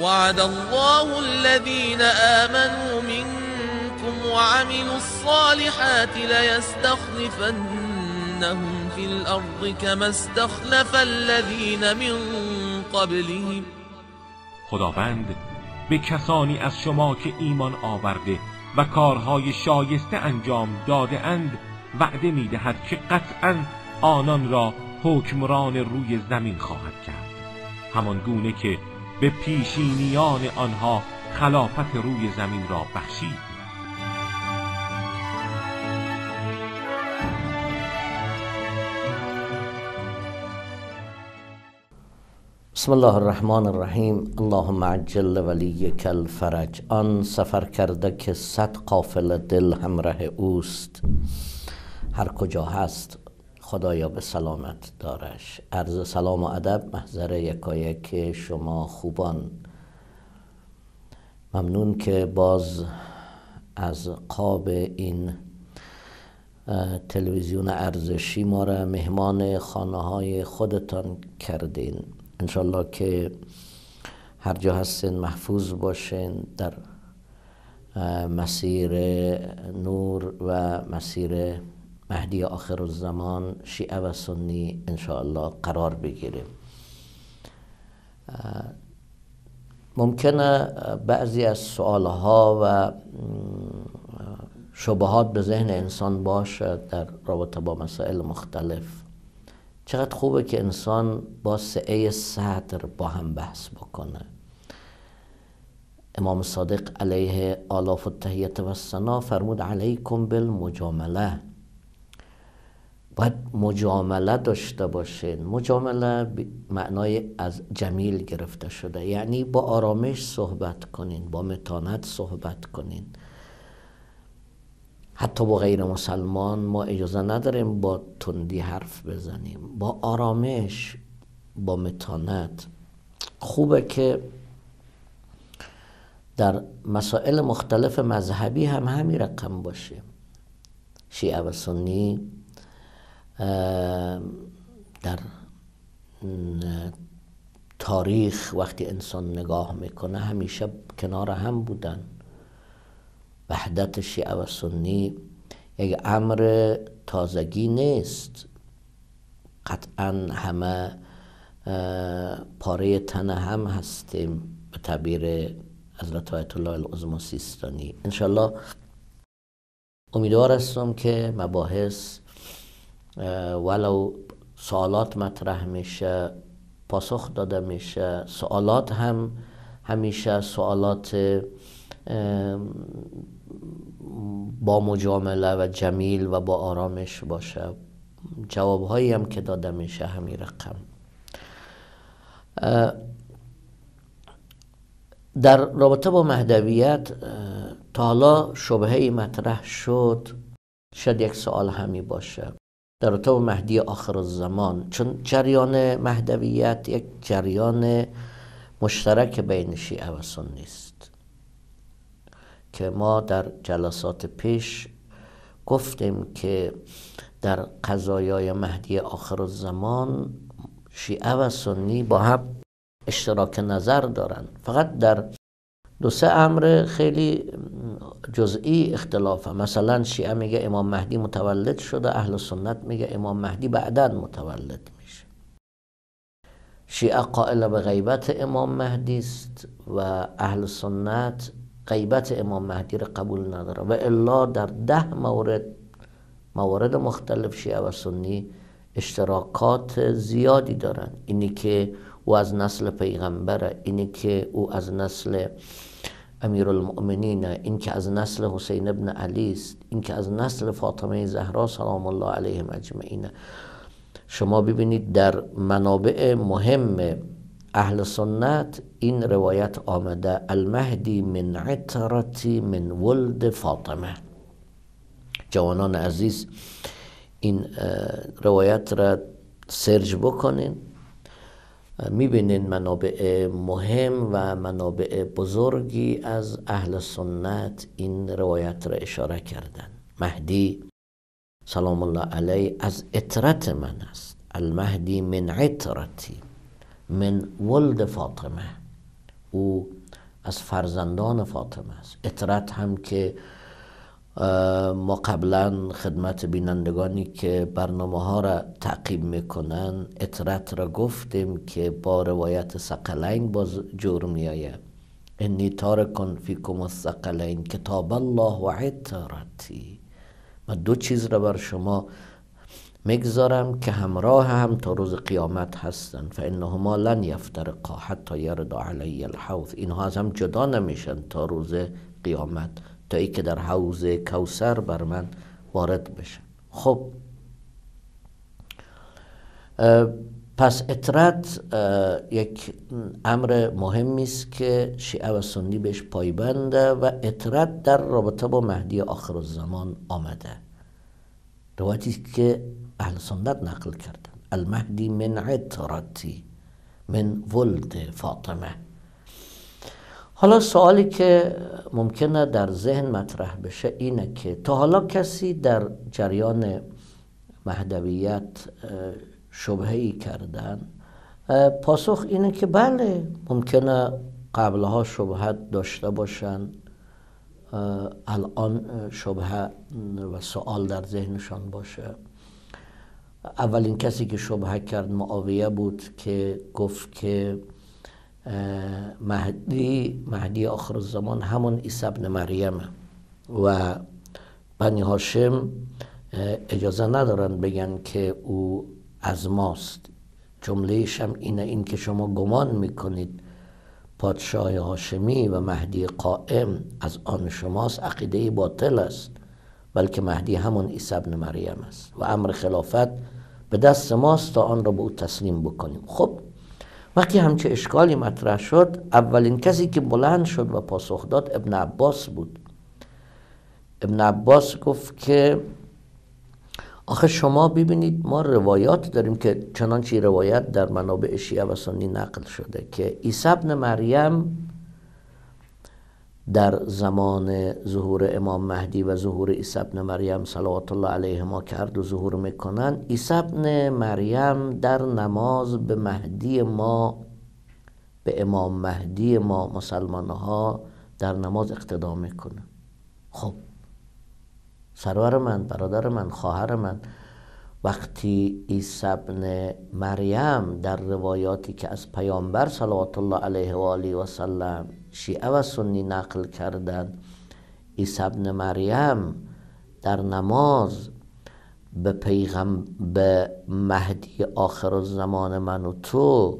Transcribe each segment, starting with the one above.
وعد الله الذين آمنوا منكم وعملوا الصالحات ليستخلفنهم في الأرض كما استخلف الذين من قبلهم. خداوند به کسانی از شما که ایمان آورده و کارهای شایسته انجام داده اند وعده می دهد که قطعا آنان را حکمران روی زمین خواهد کرد. همان گونه که به پیشینیان آنها خلافت روی زمین را بخشید. بسم الله الرحمن الرحیم. اللهم عجل ولیک الفرج. آن سفر کرده که صد قافل دل همراه اوست. هر کجا هست خدایا به سلامت دارش. عرض سلام و ادب محضر یکایک شما خوبان. ممنون که باز از قاب این تلویزیون ارزشی ما را مهمان خانه های خودتان کردین. انشالله که هر جا هستین محفوظ باشین در مسیر نور و مسیر مهدی آخر الزمان شیعه و سنی انشاءالله قرار بگیریم. ممکنه بعضی از سوالها و شبهات به ذهن انسان باشه در رابطه با مسائل مختلف. چقدر خوبه که انسان با سعه صدر با هم بحث بکنه. امام صادق علیه آلاف التحیت و سنا فرمود علیکم بالمجامله. باید مجامله داشته باشین مجامله معنای از جمیل گرفته شده. یعنی با آرامش صحبت کنین با متانت صحبت کنین. حتی با غیر مسلمان ما اجازه نداریم با تندی حرف بزنیم. با آرامش با متانت. خوبه که در مسائل مختلف مذهبی هم همین رقم باشه. شیعه و سنی در تاریخ وقتی انسان نگاه می‌کنه همیشه کنار هم بودن. وحدت شیعه و سنی یک امر تازگی نیست. قطعا همه پاره تن هم هستیم به تعبیر حضرت آیت الله العظم سیستانی. انشالله امیدوار هستم که مباحث ولو سوالات مطرح میشه پاسخ داده میشه سوالات هم همیشه سوالات با مجامله و جمیل و با آرامش باشه. جوابهایی هم که داده میشه همین رقم. در رابطه با مهدویت تا حالا شبهه مطرح شد شاید یک سوال همی باشه. در رابطه مهدی آخر الزمان. چون جریان مهدویت یک جریان مشترک بین شیعه و سنی است. که ما در جلسات پیش گفتیم که در قضایای مهدی آخر الزمان شیعه و سنی با هم اشتراک نظر دارن فقط در دو سه امر خیلی جزئی اختلافه مثلا شیعه میگه امام مهدی متولد شده اهل سنت میگه امام مهدی بعدا متولد میشه. شیعه قائل به غیبت امام مهدی است و اهل سنت غیبت امام مهدی را قبول نداره و الا در ده مورد موارد مختلف شیعه و سنی اشتراکات زیادی دارن. اینی که او از نسل پیغمبره اینی که او از نسل امیر المؤمنین این که از نسل حسین ابن علی است این که از نسل فاطمه زهرا سلام الله علیهم اجمعین. شما ببینید در منابع مهم اهل سنت این روایت آمده المهدی من عطرتی من ولد فاطمه. جوانان عزیز این روایت را سرج بکنین. می‌بینین منابع مهم و منابع بزرگی از اهل سنت این روایت را اشاره کردن. مهدی سلام الله علیه از اطرت من است. المهدی من عطرتی من ولد فاطمه. او از فرزندان فاطمه است. اطرت هم که ما قبلا خدمت بینندگانی که برنامه ها را تعقیب می‌کنن اطرت را گفتیم که با روایت سقلین باز جور میآید. انی تارکن فیکم الثقلین کتاب الله و عطرتی من دو چیز را بر شما می‌گذارم که همراه هم تا روز قیامت هستن فانهما لن یفترقا حتی یرد علی الحوض. اینها از هم جدا نمیشن تا روز قیامت. تا ای که در حوض کوسر بر من وارد بشن خب. پس اطرت یک امر مهمی است که شیعه و سنی بهش پایبنده و اطرت در رابطه با مهدی آخر الزمان آمده. روایتی که اهل سنت نقل کردن. المهدی من عطرتی من ولد فاطمه. حالا سوالی که ممکنه در ذهن مطرح بشه اینه که تا حالا کسی در جریان مهدویت شبهی کردن پاسخ اینه که بله ممکنه قبلها شبهت داشته باشن الان شبه و سوال در ذهنشان باشه. اولین کسی که شبه کرد معاویه بود که گفت که مهدی مهدی آخر الزمان همون عیسی ابن مریم. و بنی هاشم اجازه ندارن بگن که او از ماست. جملهش هم اینه این که شما گمان می‌کنید پادشاه هاشمی و مهدی قائم از آن شماست عقیده باطل است بلکه مهدی همون عیسی ابن مریم است. و امر خلافت به دست ماست تا آن را به او تسلیم بکنیم. خب وقتی همچه اشکالی مطرح شد اولین کسی که بلند شد و پاسخ داد ابن عباس بود. ابن عباس گفت که آخه شما ببینید ما روایات داریم که چنانچه روایت در منابع شیعه و سنی نقل شده که عیسی ابن مریم در زمان ظهور امام مهدی و ظهور عیسی ابن مریم صلوات الله علیه ما کرد و ظهور می‌کنن عیسی ابن مریم در نماز به مهدی ما به امام مهدی ما مسلمان ها در نماز اقتدا می‌کنه. خب سرور من برادر من خواهر من وقتی عیسی ابن مریم در روایاتی که از پیامبر صلوات الله علیه و آله و سلم شیعه و سنی نقل کردن عیسی ابن مریم در نماز به پیغم به مهدی آخر الزمان من و تو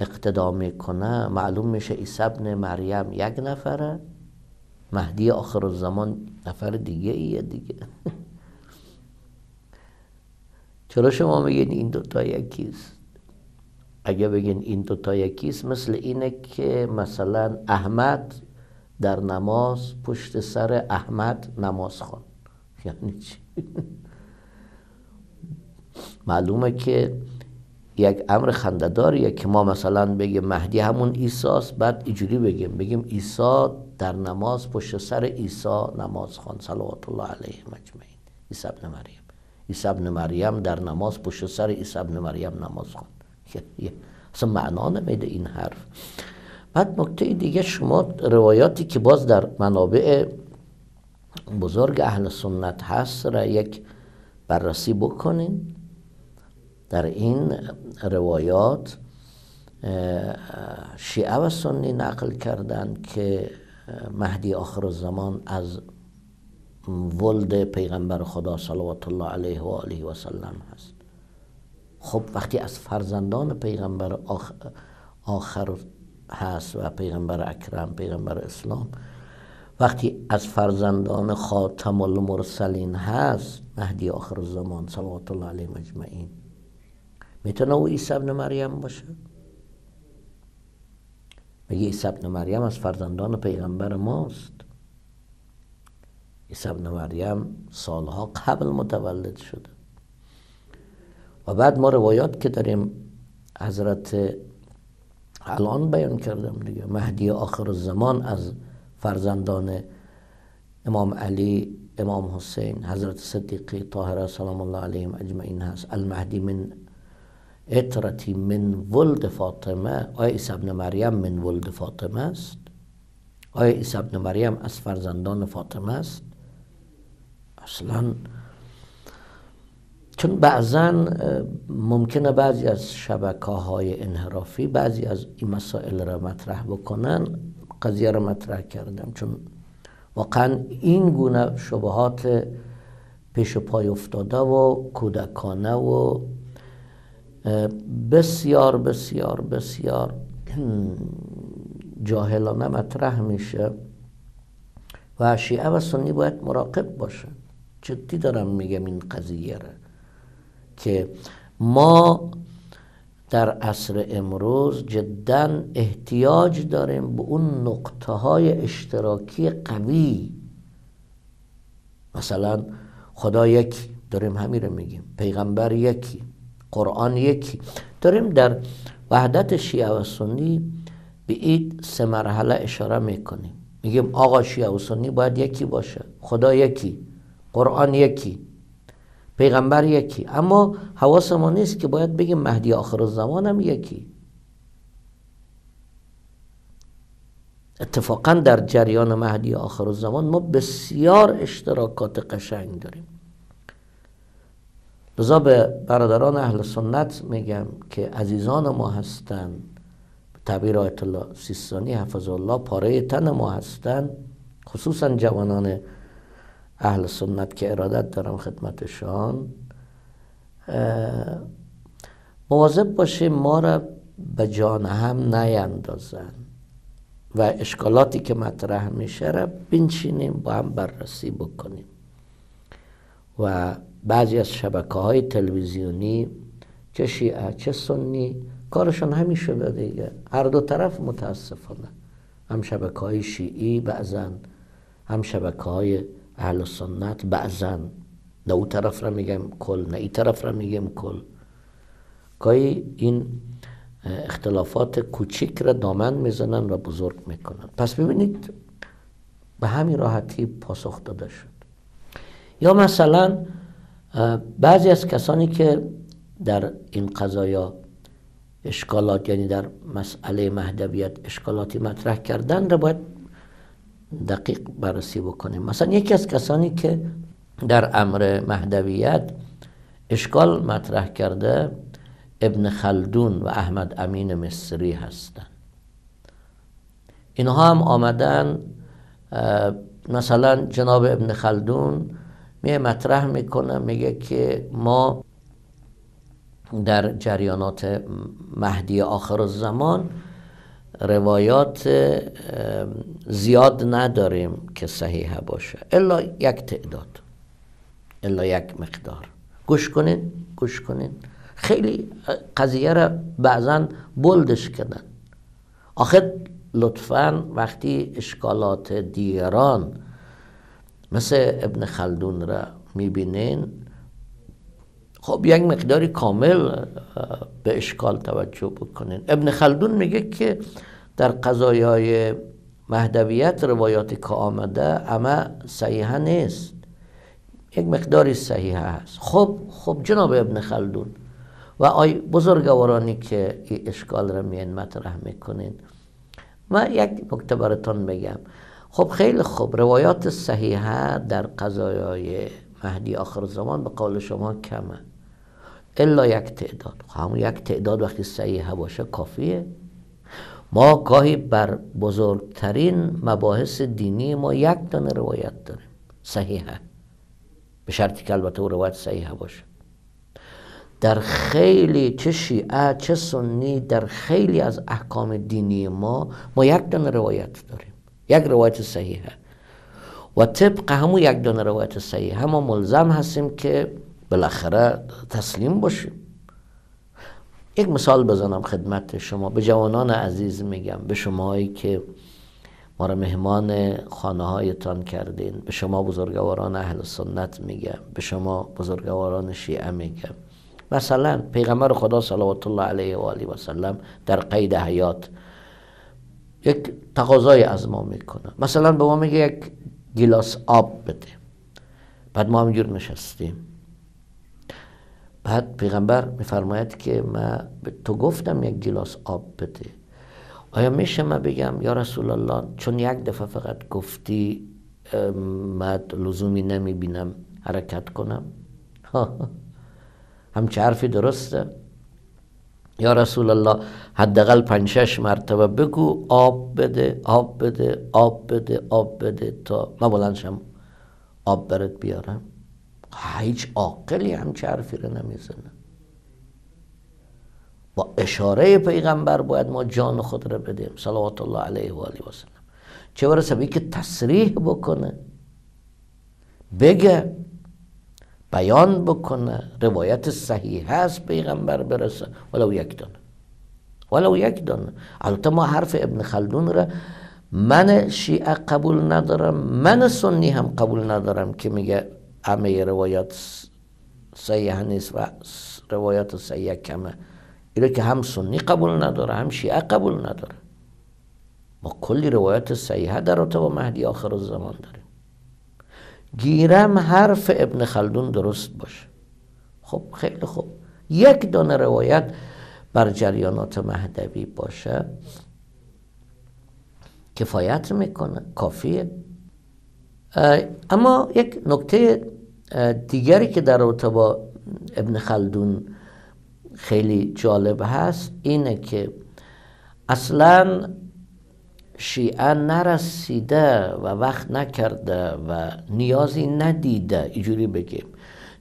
اقتدا می‌کنه معلوم میشه عیسی ابن مریم یک نفره مهدی آخر الزمان نفر دیگه ایه دیگه. چرا شما میگین این دوتا یکیست اگه بگین این دوتا یکیست مثل اینه که مثلا احمد در نماز پشت سر احمد نماز خون. یعنی چی؟ معلومه که یک امر خندداریه که ما مثلا بگیم مهدی همون ایساست بعد اینجوری بگیم. بگیم ایسا در نماز پشت سر عیسی نماز خوان صلوات الله علیه مجمعین. عیسی ابن مریم. عیسی ابن مریم در نماز پشت سر عیسی ابن مریم نماز خوان اصلا معنا نمیده این حرف. بعد نکته دیگه شما روایاتی که باز در منابع بزرگ اهل سنت هست را یک بررسی بکنین. در این روایات شیعه و سنی نقل کردن که مهدی آخر زمان از ولد پیغمبر خدا صلوات الله علیه و آله و سلم هست. خب وقتی از فرزندان پیغمبر آخر هست و پیغمبر اکرم پیغمبر اسلام وقتی از فرزندان خاتم المرسلین هست مهدی آخر زمان صلوات الله علیه مجمعین می‌تونه او عیسی ابن مریم باشه؟ میگه عیسی ابن مریم از فرزندان پیغمبر ماست؟ عیسی ابن مریم سالها قبل متولد شده. و بعد ما روایات که داریم حضرت الان بیان کردم دیگه. مهدی آخر الزمان از فرزندان امام علی امام حسین حضرت صدیقی طاهره سلام الله علیهم اجمعین هست. المهدی من اطرتی من ولد فاطمه. آیا عیسی ابن مریم من ولد فاطمه است؟ آیا عیسی ابن مریم از فرزندان فاطمه است؟ اصلا. چون بعضا ممکنه بعضی از شبکه های انحرافی بعضی از این مسائل را مطرح بکنن. قضیه را مطرح کردم. چون واقعا این گونه شبهات پیش پای افتاده و کودکانه و بسیار بسیار بسیار جاهلانه مطرح میشه. و شیعه و سنی باید مراقب باشه. جدی دارم میگم این قضیه را که ما در عصر امروز جدا احتیاج داریم به اون نقطه های اشتراکی قوی. مثلا خدا یکی داریم همین رو میگیم. پیغمبر یکی قرآن یکی. داریم در وحدت شیعه و سنی به این سه مرحله اشاره می‌کنیم. میگیم آقا شیعه و سنی باید یکی باشه خدا یکی. قرآن یکی پیغمبر یکی. اما حواس ما نیست که باید بگیم مهدی آخر الزمان هم یکی. اتفاقا در جریان مهدی آخر الزمان ما بسیار اشتراکات قشنگ داریم. لذا به برادران اهل سنت میگم که عزیزان ما هستند تعبیر آیت الله سیستانی حفظ الله پاره تن ما هستند خصوصا جوانان اهل سنت که ارادت دارم خدمتشان مواظب باشیم ما را به جان هم نیندازن و اشکالاتی که مطرح میشه را بنشینیم با هم بررسی بکنیم. و بعضی از شبکه های تلویزیونی چه شیعه چه سنی کارشان همین شده دیگه. هر دو طرف متاسفانه. هم شبکه های شیعی بعضا هم شبکه های اهل سنت بعضا نه او طرف را میگم کل نه ای طرف را میگم کل. گاهی این اختلافات کوچیک را دامن می‌زنن و بزرگ می‌کنن. پس ببینید به همین راحتی پاسخ داده شد. یا مثلا بعضی از کسانی که در این قضایا اشکالات یعنی در مسئله مهدویت اشکالاتی مطرح کردن را باید دقیق بررسی بکنیم. مثلا یکی از کسانی که در امر مهدویت اشکال مطرح کرده ابن خلدون و احمد امین مصری هستند اینها هم آمدن مثلا جناب ابن خلدون می مطرح می‌کنه میگه که ما در جریانات مهدی آخر الزمان روایات زیاد نداریم که صحیحه باشه. الا یک تعداد. الا یک مقدار. گوش کنین گوش کنین. خیلی قضیه را بعضا بلدش کردن. آخر لطفا وقتی اشکالات دیگران مثل ابن خلدون را می‌بینین خب یک مقداری کامل به اشکال توجه بکنین. ابن خلدون میگه که در قضایای مهدویت روایاتی که آمده اما صحیحه نیست. یک مقداری صحیحه هست. خب خب جناب ابن خلدون و آی بزرگوارانی که این اشکال را میین مطرح می‌کنین ما یک نکته براتون بگم خب خیلی خوب روایات صحیحه در قضایای مهدی آخر زمان به قول شما کمه. الا یک تعداد. خب همون یک تعداد وقتی صحیحه باشه کافیه. ما گاهی بر بزرگترین مباحث دینی ما یک دانه روایت داریم. صحیحه. به شرطی که البته او روایت صحیحه باشه. در خیلی چه شیعه چه سنی در خیلی از احکام دینی ما ما یک دانه روایت داریم. یک روایت صحیحه. و طبق همون یک دانه روایت صحیحه ما ملزم هستیم که بالاخره تسلیم باشیم. یک مثال بزنم خدمت شما. به جوانان عزیز میگم به شماهایی که ما را مهمان خانه هایتان کردین به شما بزرگواران اهل سنت میگم به شما بزرگواران شیعه میگم. مثلا پیغمبر خدا صلوات الله علیه و آله و سلم در قید حیات یک تقاضای از ما می‌کنه. مثلا به ما میگه یک گلاس آب بده. بعد ما همینجور نشستیم. بعد پیغمبر میفرماید که من به تو گفتم یک گلاس آب بده. آیا میشه من بگم یا رسول الله چون یک دفعه فقط گفتی من لزومی نمی‌بینم حرکت کنم؟ همچه حرفی درسته؟ یا رسول الله حداقل پنج شش مرتبه بگو آب بده آب بده آب بده آب بده تا من بلندشم آب برات بیارم هیچ عاقلی همچه حرفی رو نمی‌زنه با اشاره پیغمبر باید ما جان خود رو بدیم صلوات الله علیه و آله و سلم چه برسه که تصریح بکنه بگه بیان بکنه روایت صحیح هست پیغمبر برسه. ولو یک دانه ولو یک دانه البته ما حرف ابن خلدون را من شیعه قبول ندارم من سنی هم قبول ندارم که میگه همه روایات صحیح نیست و روایات صحیح کمه. اینه که هم سنی قبول نداره هم شیعه قبول نداره. ما کلی روایت صحیحه در با مهدی آخر الزمان داریم. گیرم حرف ابن خلدون درست باشه. خب خیلی خوب. یک دانه روایت بر جریانات مهدوی باشه. کفایت می‌کنه کافیه. اما یک نکته دیگری که در رابطه با ابن خلدون خیلی جالب هست اینه که اصلا شیعه نرسیده و وقت نکرده و نیازی ندیده اینجوری بگیم.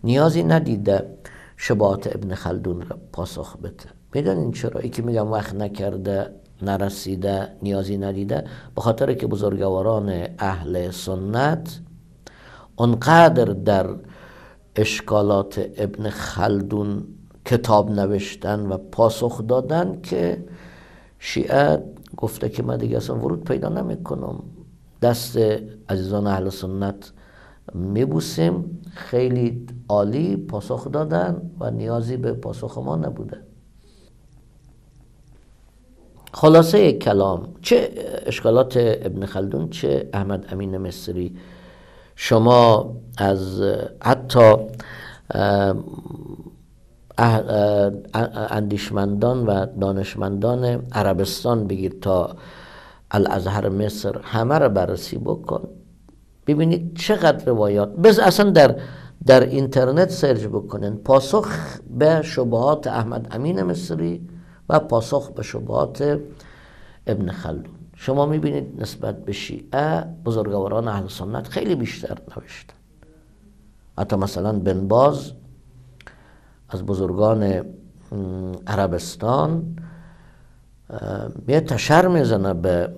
نیازی ندیده شبات ابن خلدون را پاسخ بده. می‌دونین چرا؟ ای که میگم وقت نکرده نرسیده نیازی ندیده. به خاطر که بزرگواران اهل سنت اونقدر در اشکالات ابن خلدون کتاب نوشتن و پاسخ دادن که شیعه گفته که من دیگه اصلا ورود پیدا نمی‌کنم. دست عزیزان اهل سنت میبوسیم. خیلی عالی پاسخ دادن و نیازی به پاسخ ما نبوده. خلاصه کلام. چه اشکالات ابن خلدون چه احمد امین مصری. شما از حتی اندیشمندان و دانشمندان عربستان بگیر تا الازهر مصر همه رو بررسی بکن. ببینید چقدر روایات. بز اصلا در در اینترنت سرچ بکنین. پاسخ به شبهات احمد امین مصری و پاسخ به شبهات ابن خلدون. شما می‌بینید نسبت به شیعه بزرگواران اهل سنت خیلی بیشتر نوشتن. حتی مثلا بن باز از بزرگان عربستان یه تشر می‌زنه به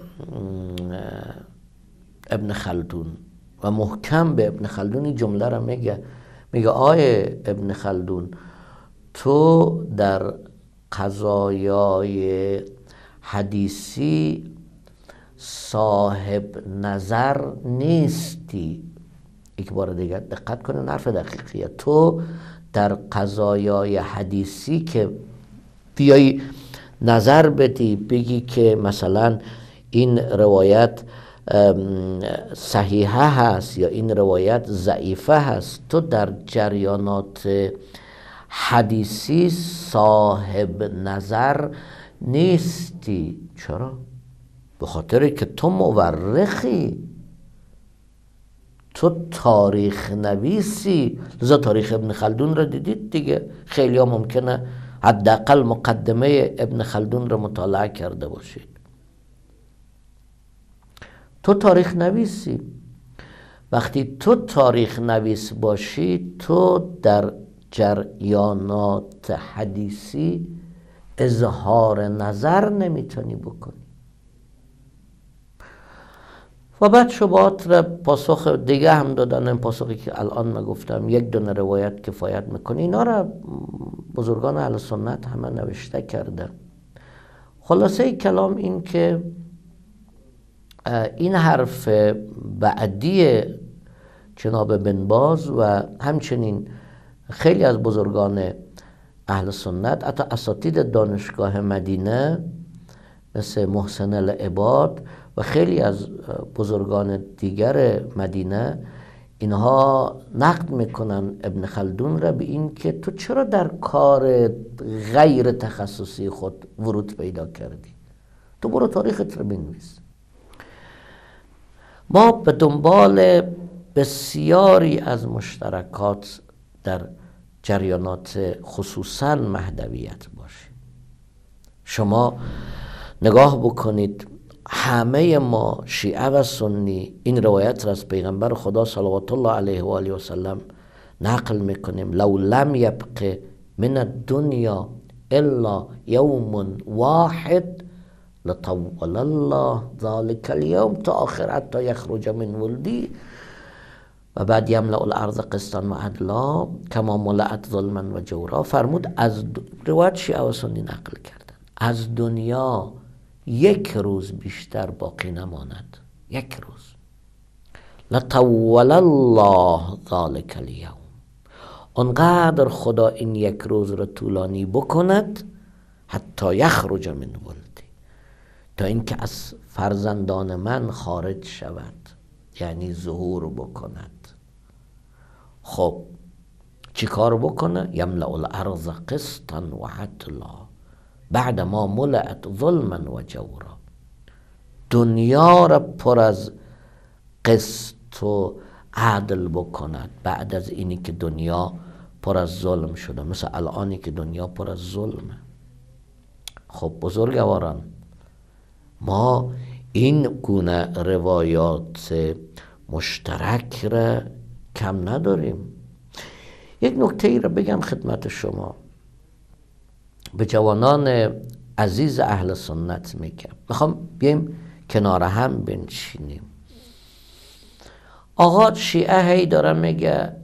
ابن خلدون و محکم به ابن خلدون این جمله را میگه. میگه آی ابن خلدون تو در قضایای حدیثی صاحب نظر نیستی. یک بار دیگه دقت کنه حرف دقیقیه. تو در قضایای حدیثی که بیای نظر بدی بگی که مثلا این روایت صحیحه هست یا این روایت ضعیفه هست تو در جریانات حدیثی صاحب نظر نیستی چرا؟ به خاطر که تو مورخی تو تاریخ نویسی؟ لذا تاریخ ابن خلدون را دیدید دیگه. خیلی ها ممکنه حداقل مقدمه ابن خلدون را مطالعه کرده باشید. تو تاریخ نویسی. وقتی تو تاریخ نویس باشی تو در جریانات حدیثی اظهار نظر نمی‌تونی بکنی. و بعد شبهات را پاسخ دیگه هم دادن این پاسخی که الان من گفتم یک دونه روایت کفایت می‌کنه اینا را بزرگان اهل سنت همه نوشته کرده. خلاصه کلام این که این حرف بعدی جناب بن باز و همچنین خیلی از بزرگان اهل سنت حتی اساتید دانشگاه مدینه مثل محسن العباد و خیلی از بزرگان دیگر مدینه اینها نقد می‌کنن ابن خلدون را به این که تو چرا در کار غیر تخصصی خود ورود پیدا کردی؟ تو برو تاریخت رو بنویس. ما به دنبال بسیاری از مشترکات در جریانات خصوصا مهدویت باشیم. شما نگاه بکنید همه ما شیعه و سنی این روایت را از پیغمبر خدا صلوات الله علیه و آله و سلم نقل می‌کنیم. لو لم یبق من الدنیا الا یوم واحد لطول الله ذلك اليوم تا آخر حتی یخرج من ولدی. و بعد یملع الارض قسطا و عدلا کما ملعت ظلما و جورا. فرمود از روایت شیعه و سنی نقل کردن. از دنیا یک روز بیشتر باقی نماند. یک روز. لطول الله ذلك اليوم انقدر خدا این یک روز را طولانی بکند حتی یخرج من ولدی تا اینکه از فرزندان من خارج شود یعنی ظهور بکند. خب چی کار بکنه؟ یملع الارض قسطا و عدلا بعد ما ملعت ظلما و جورا. دنیا را پر از قسط و عدل بکند. بعد از اینی که دنیا پر از ظلم شده. مثل الانی که دنیا پر از ظلمه. خب بزرگواران ما این گونه روایات مشترک را کم نداریم. یک نکته ای را بگم خدمت شما. به جوانان عزیز اهل سنت میگم. می‌خوام بیایم کنار هم بنشینیم. آقا شیعه هی داره میگه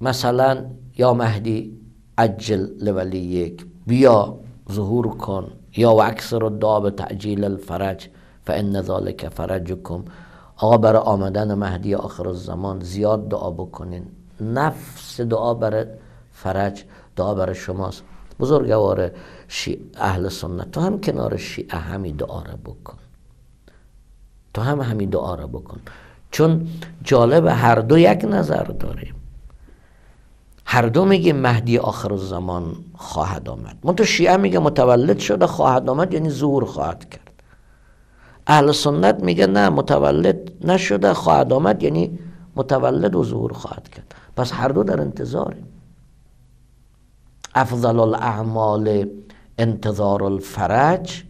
مثلا یا مهدی عجل لولی یک بیا ظهور کن یا و اکثر به تعجیل الفرج فان ذلك فرجکم. آقا برای آمدن مهدی آخر الزمان زیاد دعا بکنین. نفس دعا برای فرج دعا برای شماست. بزرگوار اهل سنت. تو هم کنار شیعه همی دعا را بکن. تو هم همین دعا را بکن. چون جالب هر دو یک نظر داریم. هر دو میگه مهدی آخر الزمان خواهد آمد. من تو شیعه میگه متولد شده خواهد آمد یعنی ظهور خواهد کرد. اهل سنت میگه نه متولد نشده خواهد آمد یعنی متولد و ظهور خواهد کرد. پس هر دو در انتظاریم. افضل الاعمال انتظار الفرج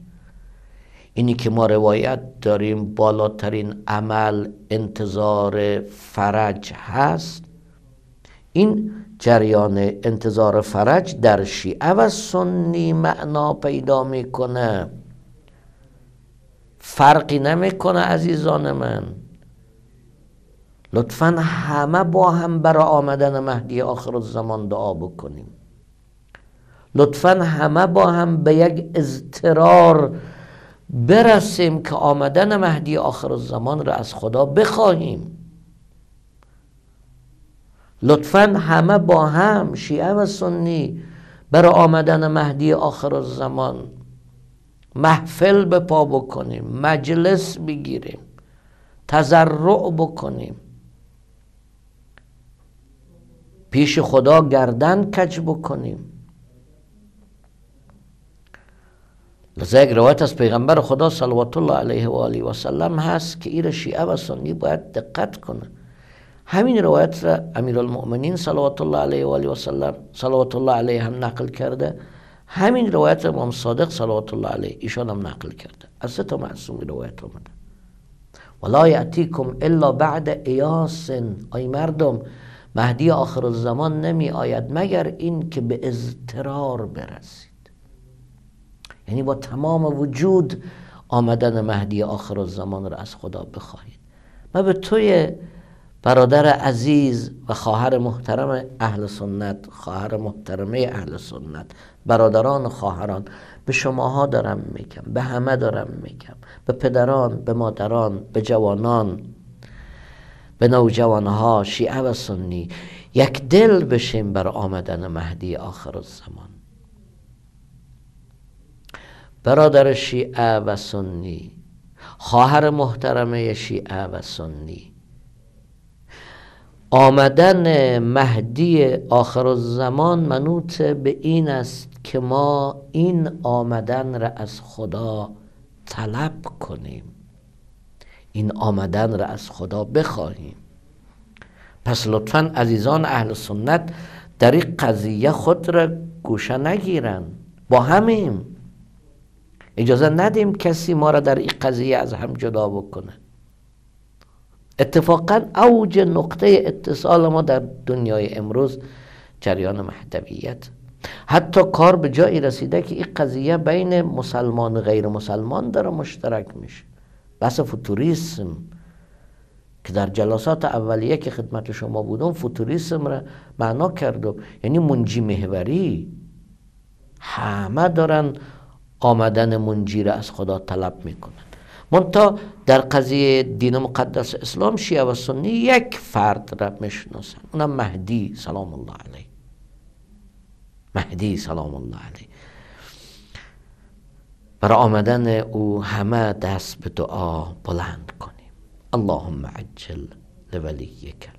اینی که ما روایت داریم بالاترین عمل انتظار فرج هست. این جریان انتظار فرج در شیعه و سنی معنا پیدا می‌کنه. فرقی نمی‌کنه عزیزان من. لطفا همه با هم برای آمدن مهدی آخر الزمان دعا بکنیم. لطفا همه با هم به یک اضطرار برسیم که آمدن مهدی آخر الزمان را از خدا بخواهیم. لطفا همه با هم شیعه و سنی برای آمدن مهدی آخر الزمان محفل به پا بکنیم مجلس بگیریم تزرع بکنیم. پیش خدا گردن کج بکنیم. لذا یک روایت از پیغمبر خدا صلوات الله علیه و آله و سلم هست که این شیعه و سنی باید دقت کنه. همین روایت را امیرالمؤمنین صلوات الله علیه و آله و سلم صلوات الله علیه هم نقل کرده. همین روایت امام صادق صلوات الله علیه ایشان هم نقل کرده. از سه تا معصوم روایت آمده. ولا یأتیکم الا بعد ایاس ای مردم مهدی آخر الزمان نمی آید مگر این که به اضطرار برسید یعنی با تمام وجود آمدن مهدی آخر الزمان را از خدا بخواهید. ما به توی برادر عزیز و خواهر محترم اهل سنت خواهر محترمه اهل سنت برادران و خواهران به شماها دارم میگم به همه دارم میگم به پدران به مادران به جوانان به نوجوانها شیعه و سنی یک دل بشیم بر آمدن مهدی آخر الزمان. برادر شیعه و سنی خواهر محترمه شیعه و سنی. آمدن مهدی آخر الزمان منوط به این است که ما این آمدن را از خدا طلب کنیم. این آمدن را از خدا بخواهیم. پس لطفا عزیزان اهل سنت در این قضیه خود را گوشه نگیرن با همیم اجازه ندیم کسی ما را در این قضیه از هم جدا بکنه. اتفاقا اوج نقطه اتصال ما در دنیای امروز جریان مهدویت. حتی کار به جایی رسیده که این قضیه بین مسلمان و غیر مسلمان داره مشترک میشه. بحث فوتوریسم که در جلسات اولیه که خدمت شما بودم فوتوریسم را معنا کردم یعنی منجی محوری. همه دارن آمدن منجی را از خدا طلب می‌کنن منتها در قضیه دین مقدس اسلام شیعه و سنی یک فرد را می‌شناسن اونم مهدی سلام الله علیه. مهدی سلام الله علیه. برای آمدن او همه دست به دعا بلند کنیم. اللهم عجل لولیک